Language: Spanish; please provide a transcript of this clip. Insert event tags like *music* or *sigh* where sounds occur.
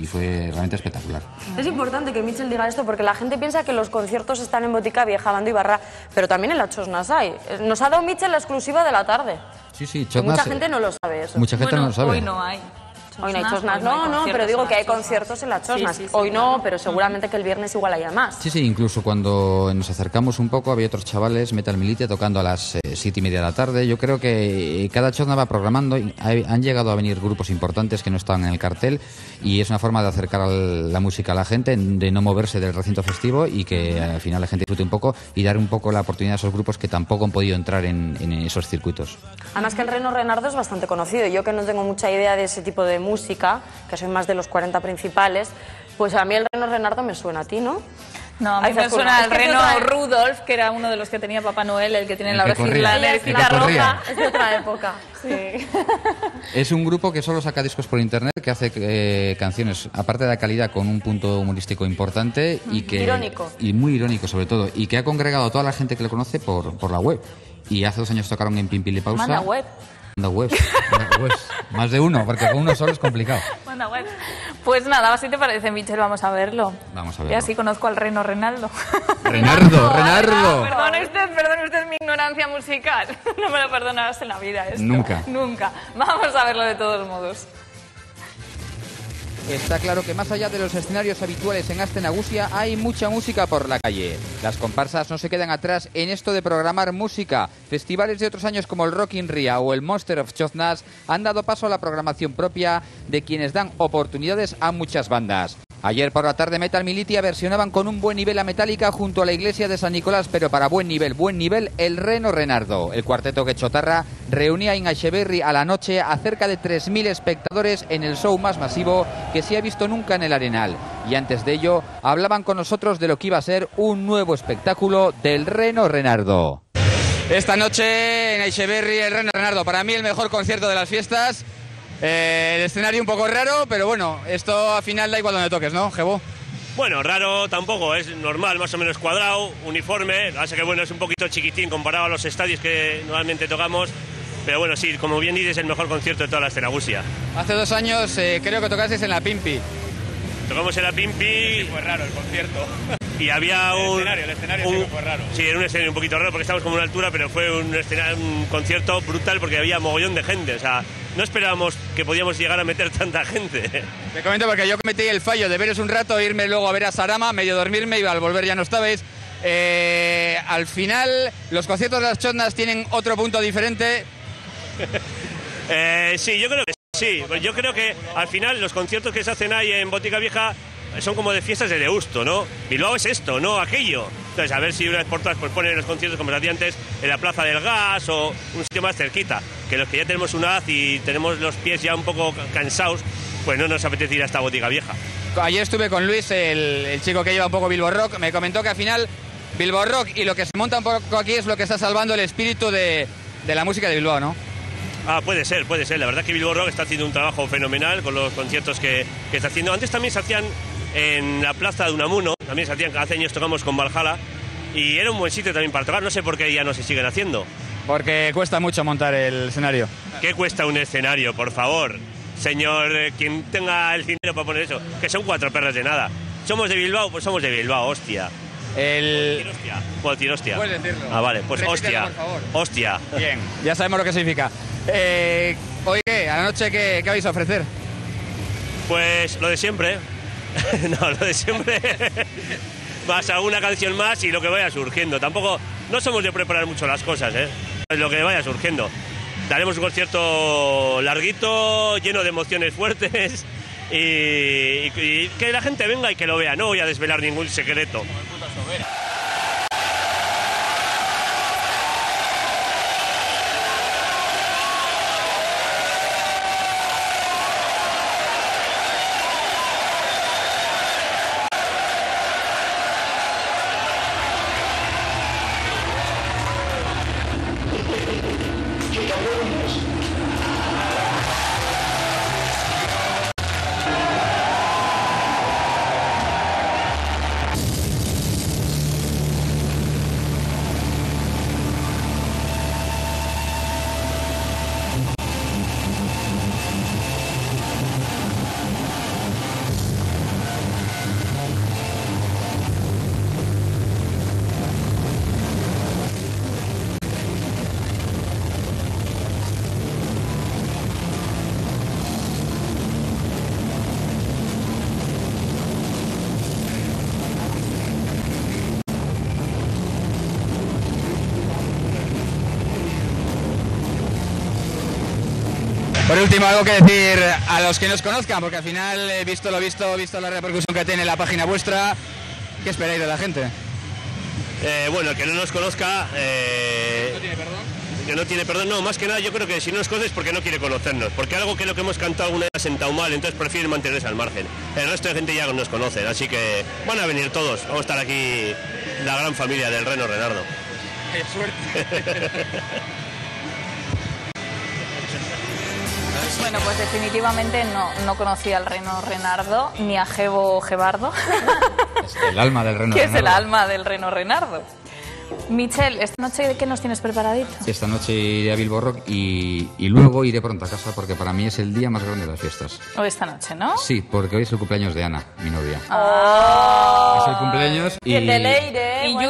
y fue realmente espectacular. Es importante que Michel diga esto porque la gente piensa que los conciertos están en Botica Vieja, Bando y Barra, pero también en la Chosnas hay. Nos ha dado Michel la exclusiva de la tarde. Sí, sí, mucha gente no lo sabe eso. Mucha gente Bueno, no lo sabe. Hoy no hay. Hoy no hay Chosnas, no hay No, pero digo que hay conciertos en la Chosnas. Sí, sí, sí, Hoy no, claro. pero seguramente que el viernes igual haya más. Sí, sí, incluso cuando nos acercamos un poco había otros chavales, Metal Militia, tocando a las eh, siete y media de la tarde. Yo creo que eh, cada chozna va programando y hay- han llegado a venir grupos importantes que no estaban en el cartel y es una forma de acercar al- la música a la gente, de no moverse del recinto festivo y que al final la gente disfrute un poco y dar un poco la oportunidad a esos grupos que tampoco han podido entrar en, en esos circuitos. Además que el Reno Renardo es bastante conocido. Yo que no tengo mucha idea de ese tipo de música, que soy más de los 40 principales, pues a mí el Reno Renardo me suena a ti, ¿no? No, a mí Ay, me suena el reno otra- Rudolf, que era uno de los que tenía Papá Noel, el que tiene El la orejita, roja. Es de otra época. Sí. *laughs* Es un grupo que solo saca discos por internet, que hace eh, canciones, aparte de la calidad, con un punto humorístico importante y que Irónico. y muy irónico sobre todo, y que ha congregado a toda la gente que lo conoce por, por la web. Y hace dos años tocaron en Pimpilipausa. Manda web. Manda webs. Manda webs. Más de uno, porque con uno solo es complicado. Bueno, bueno. Pues nada, si te parece, Michel, vamos a verlo. Vamos a Y verlo. así conozco al reno Renaldo. Renardo, Renardo. Perdone usted, perdone usted mi ignorancia musical. *laughs* No me lo perdonarás en la vida esto. Nunca. Nunca. Vamos a verlo de todos modos. Está claro que más allá de los escenarios habituales en Astenagusia hay mucha música por la calle. Las comparsas no se quedan atrás en esto de programar música. Festivales de otros años como el Rock in Ria o el Monster of Choznas han dado paso a la programación propia de quienes dan oportunidades a muchas bandas. Ayer por la tarde Metal Militia versionaban con un buen nivel a Metallica junto a la iglesia de San Nicolás, pero para buen nivel, buen nivel, el Reno Renardo. El cuarteto que Chotarra reunía en Echeverry a la noche a cerca de 3.000 espectadores en el show más masivo que se ha visto nunca en el Arenal. Y antes de ello, hablaban con nosotros de lo que iba a ser un nuevo espectáculo del Reno Renardo. Esta noche en Echeverry, el Reno Renardo, para mí el mejor concierto de las fiestas. Eh, el escenario un poco raro, pero bueno, esto al final da igual donde toques, ¿no, Jebo? Bueno, raro tampoco, es normal, más o menos cuadrado, uniforme, así que bueno, es un poquito chiquitín comparado a los estadios que normalmente tocamos, pero bueno, sí, como bien dices, el mejor concierto de toda la Estenagusia. Hace dos años eh, creo que tocasteis en la Pimpi. Tocamos en la Pimpi Fue raro el concierto. Y había El un... escenario, el escenario un- fue raro. Sí, era un escenario un poquito raro porque estábamos como a una altura, pero fue un, escena- un concierto brutal porque había mogollón de gente, o sea, no esperábamos que podíamos llegar a meter tanta gente. *laughs* Te comento porque yo cometí el fallo de veros un rato, irme luego a ver a Sarama, medio dormirme y al volver ya no estabais. Eh, al final, los conciertos de las chotnas tienen otro punto diferente. *laughs* Eh, sí, yo creo que sí. Pues Yo creo que al final los conciertos que se hacen ahí en Botica Vieja son como de fiestas de deusto, ¿no? Bilbao es esto, no aquello. Entonces, a ver si una vez por todas pues, ponen los conciertos, como se hacía antes, en la Plaza del Gas o un sitio más cerquita. Que los que ya tenemos una edad y tenemos los pies ya un poco cansados, pues no nos apetece ir a esta Botica Vieja. Ayer estuve con Luis, el, el chico que lleva un poco Bilbo Rock, me comentó que al final Bilbo Rock y lo que se monta un poco aquí es lo que está salvando el espíritu de, de la música de Bilbao, ¿no? Ah, puede ser, puede ser. La verdad que Bilbao Rock está haciendo un trabajo fenomenal con los conciertos que, que está haciendo. Antes también se hacían en la plaza de Unamuno, también se hacían, hace años tocamos con Valhalla y era un buen sitio también para tocar. No sé por qué ya no se siguen haciendo. Porque cuesta mucho montar el escenario. ¿Qué cuesta un escenario, por favor? Señor, eh, quien tenga el dinero para poner eso, que son cuatro perras de nada. ¿Somos de Bilbao? Pues somos de Bilbao, hostia. El... Decir hostia. Puedo decir hostia. Puedes decirlo. Ah, vale, pues Repítelo, hostia. por favor. Hostia. Bien, ya sabemos lo que significa. Eh, oye, ¿qué? ¿A la noche qué, qué vais a ofrecer? Pues lo de siempre. *laughs* no, lo de siempre. Vas a una canción más y lo que vaya surgiendo. Tampoco, no somos de preparar mucho las cosas, ¿eh? Lo que vaya surgiendo. Daremos un concierto larguito, lleno de emociones fuertes y- y que la gente venga y que lo vea. No voy a desvelar ningún secreto. Por último, algo que decir a los que nos conozcan, porque al final, eh, visto lo visto, visto la repercusión que tiene la página vuestra, ¿qué esperáis de la gente? Eh, bueno, que no nos conozca... eh, que no tiene perdón, no, más que nada yo creo que si no nos conoces es porque no quiere conocernos, porque algo que lo que hemos cantado alguna vez ha sentado mal, entonces prefieren mantenerse al margen. El resto de gente ya nos conocen, así que van a venir todos, vamos a estar aquí la gran familia del Reno Renardo. *laughs* Bueno, pues definitivamente no, no conocía al Reno Renardo ni a Gebo Gebardo, *laughs* Es el alma del reno que es el Renardo. alma del Reno Renardo. Michelle, esta noche ¿qué nos tienes preparadito? Esta noche iré a Bilbo Rock y, y luego iré pronto a casa porque para mí es el día más grande de las fiestas. O esta noche, ¿no? Sí, porque hoy es el cumpleaños de Ana, mi novia. Ah. Es el cumpleaños y... ¡Qué deleire! Y Bueno,